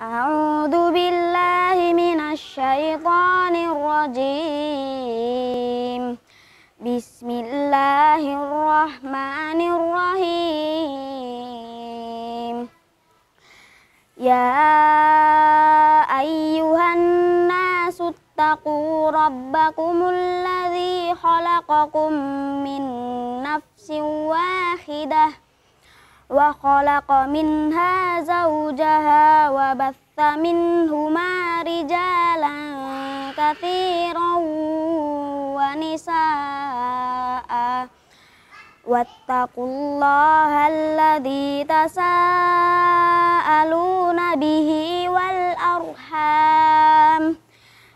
أعوذ بالله من الشيطان الرجيم. بسم الله الرحمن الرحيم. يا أيها الناس اتقوا ربكم الذي خلقكم من نفس واحدة. وخلق منها زوجها وبث منهما رجالا كثيرا ونساء واتقوا الله الذي تساءلون به والأرحام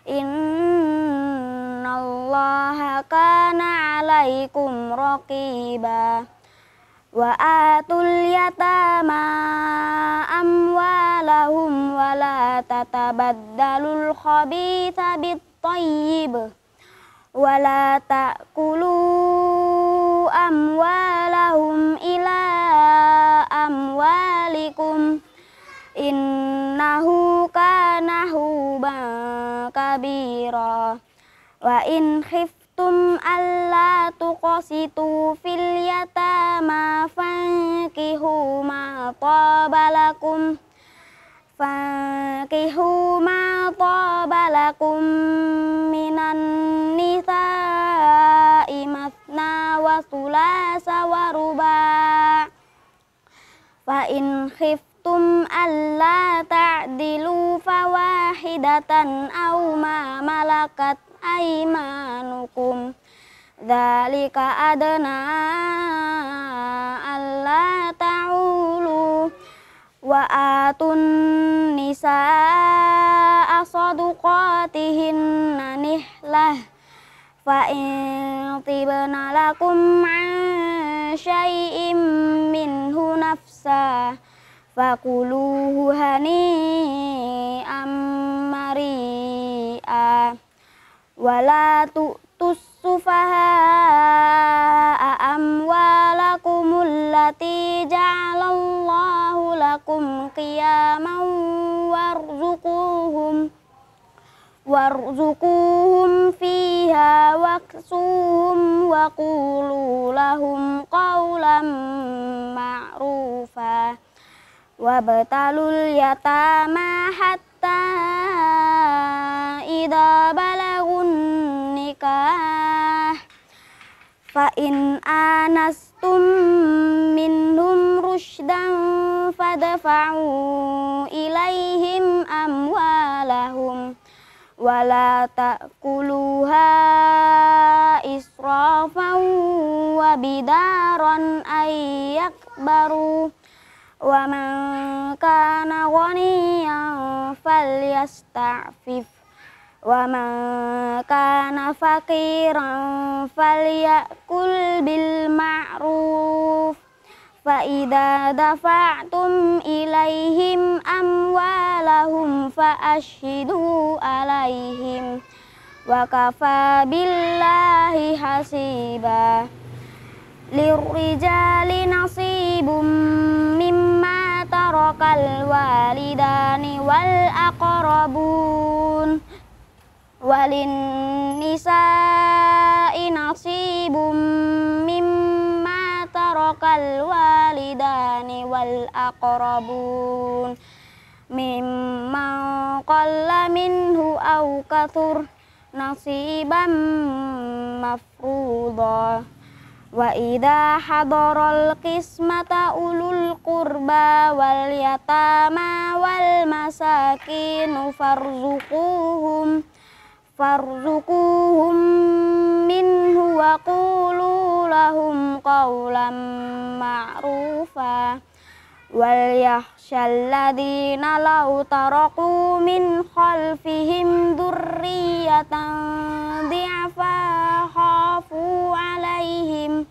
إن الله كان عليكم رقيباً wa atul yatama amwalahum wa la tatabaddalul khabitha bit tayyib wa la ta'kulu amwalahum ila amwalikum. Innahu kana huban kabira. Wa in khif khiftum alla tuqasitu fil yatama fankihu ma tabalakum fankihu ma tabalakum minan nisa'i masna wa sulasa wa ruba fa in khiftum alla ta'dilu fawahidatan aw ma malakat aimanukum Dzalika adna alla ta'ulu. Wa atun nisa saduqatihinna nihlah. Fa in tibna lakum syai'im minhu nafsa. Fakuluhu hani amari'a wala tu'tus sufaha amwalakumul lati ja'alallahu lakum qiyaman warzuquhum warzuquhum fiha waksuhum wa qulu lahum qawlan ma'rufa wabtalul yatama hatta idza balagun nikah fa in anastum minhum rushdan fadfa'u ilaihim amwalahum wala ta'kuluha israfan wa bidaran ayyakbaru wa wa man kana faqiran falyakul bil ma'ruf. Fa dafa'tum ilaihim amwalahum fa ashhidu alaihim. Wa kafa billahi hasiba lirrijali nasibum mimma tarakal walidani wal aqrabun walin nisa'i nasibum mimma tarakal walidani wal aqrabun mimma qalla minhu aw kathur nasiban mafruḍa Wa idha hadaral qismata ulul qurba wal yatama wal masakin farzuquhum farzuquhum minhu wa qulu lahum qawlan ma'rufa wal yakhshal ladina law taraku min khalfihim dhurriyatan di'afa khafu alaihim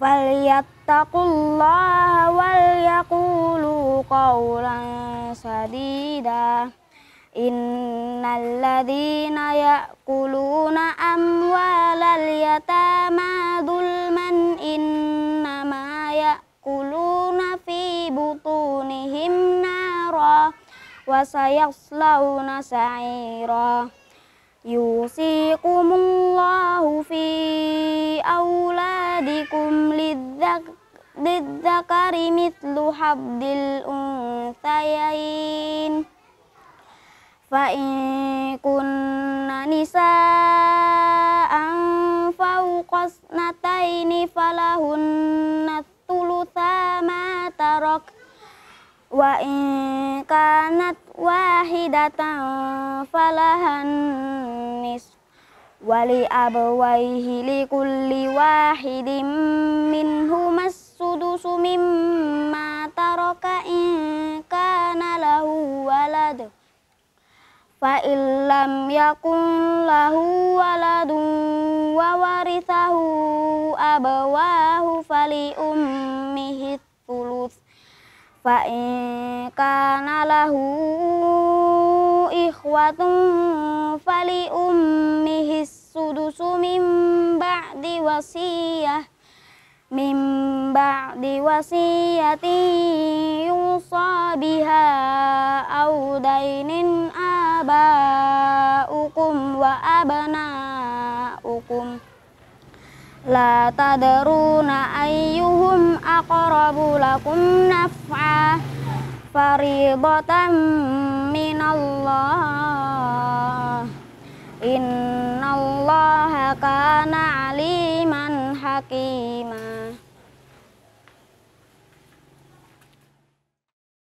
falyattaqullaha wal yaqulu إن الذين يأكلون أموال اليتامى ظلما إنما يأكلون في بطونهم نارا وسيصلون سعيرا يوصيكم الله في أولادكم للذكر مثل حبد الأنثيين fa in kunna nisa'an fawqas nataini falahunna tulutha ma tarak wa in kanat wahidatan falahan nisf. Wali abawaihi li kulli wahidin minhumas lam yakun lahu waladun wa warithahu abawahu fali ummihi tulus fa in kana lahu ikhwatun fali ummihi sudusu min ba'di wasiyah min ba'di wasiyati yusa biha au dainin aba'ukum wa abana'ukum La tadruna ayyuhum aqrabu lakum naf'a faridatan minallah. Innallaha kana aliman hakiman